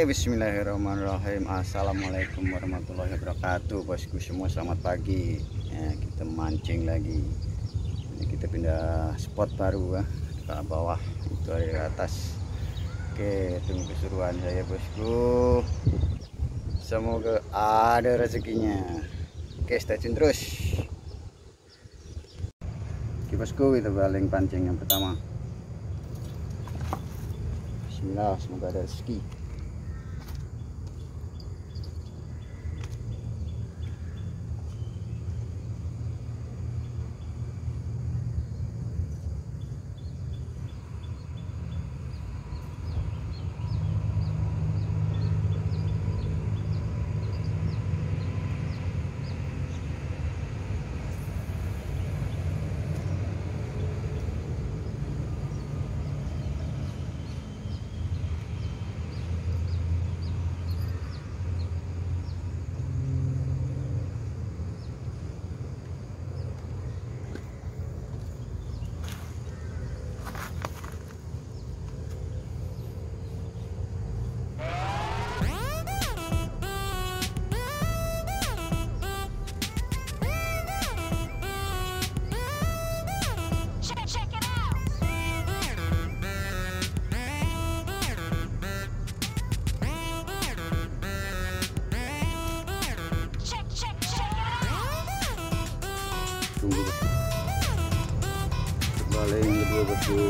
Bismillahirrahmanirrahim. Assalamualaikum warahmatullahi wabarakatuh, bosku semua. Selamat pagi. Ya, kita mancing lagi. Ini kita pindah spot baru ya, ke bawah itu di atas. Oke, tunggu keseruan saya, bosku. Semoga ada rezekinya. Oke, stay tune terus. Oke, bosku, kita baling pancing yang pertama. Bismillah, semoga ada rezeki. Tunggu bosku baling yang kedua bosku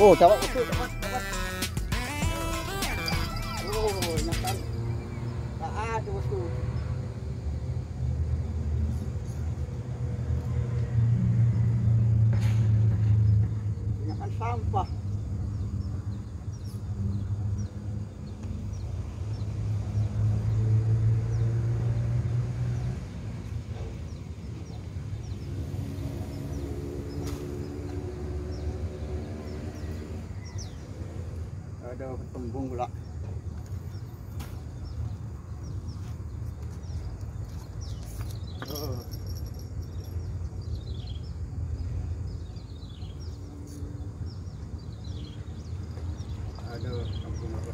Oh, dapat. Oh, ada bosku. Ada ketembung pula Oh. aduh kampung apa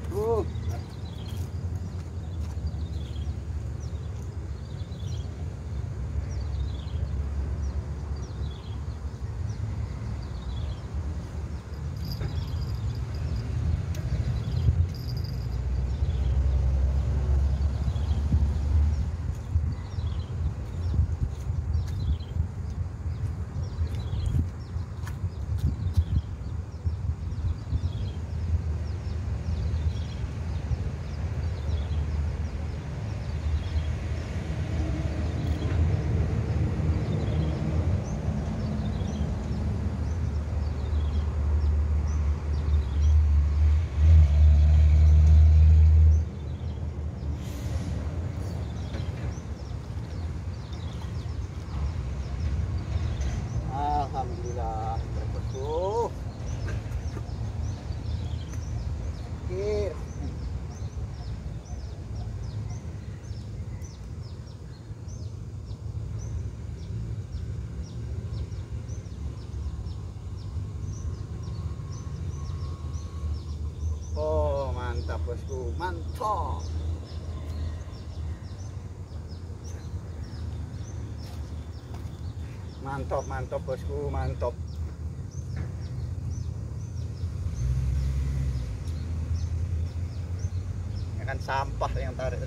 bosku. Mantap. Mantap mantap bosku mantap. Kan sampah yang tarik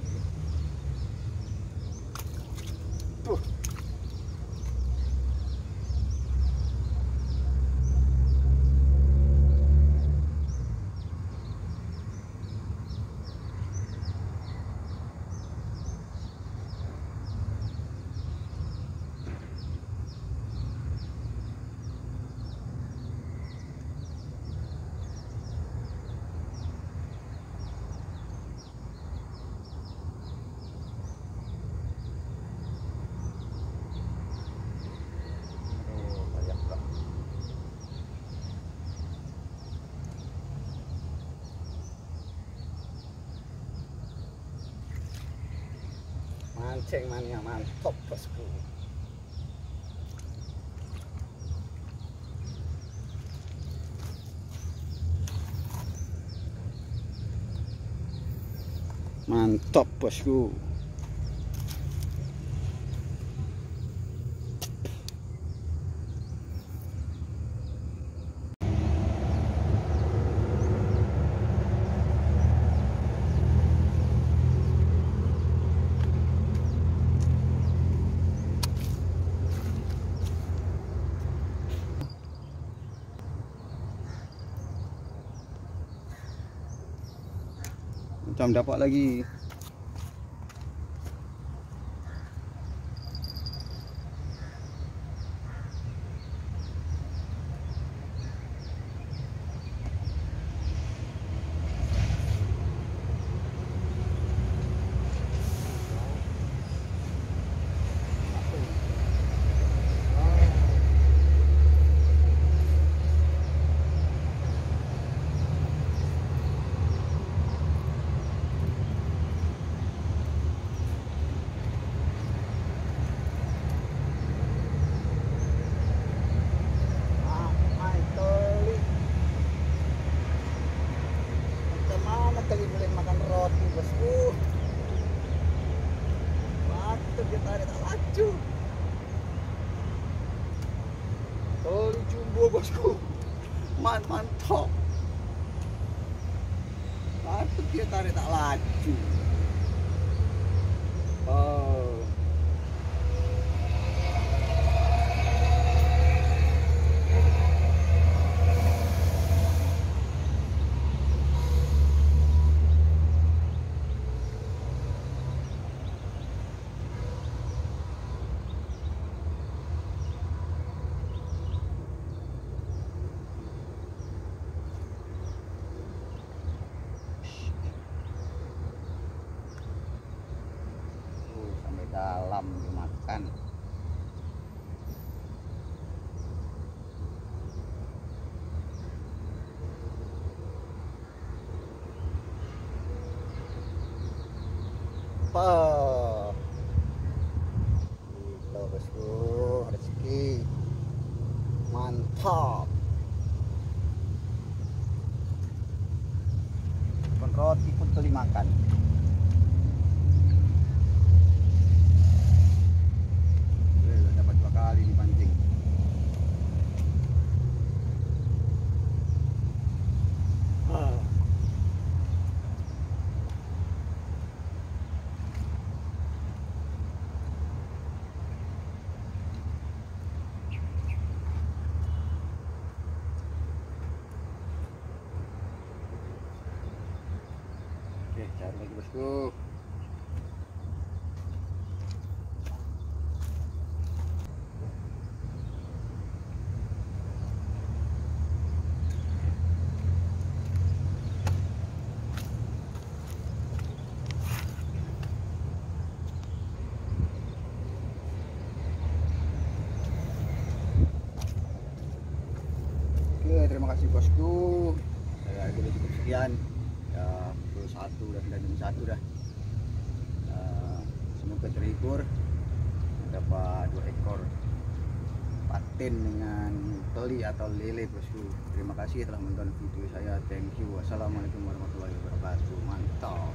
Mancing mania mantap bosku. Mantap bosku. Macam dapat lagi. Ah, ay, toli. Macam mana tadi boleh makan roti, bosku? Waktu dia tarik tak laju. Jumbo, bosku. Man, mantap. Waktu dia tarik tak laju. Oh. Dalam dimakan. Apa? Itu bosku, rezeki. Mantap. Pun roti pun tuli makan. Eh, dapat dua kali nih pancing. Ah. Lagi bosku. Terima kasih bosku. Saya harga cukup sekian. Satu udah jam satu dah. Eh, semoga terhibur. Dapat dua ekor. Patin dengan teli atau lele bosku terima kasih telah menonton video saya thank you wassalamualaikum warahmatullahi wabarakatuh mantap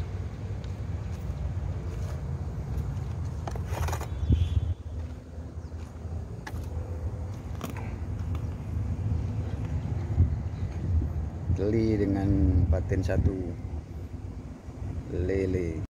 teli dengan patin satu lele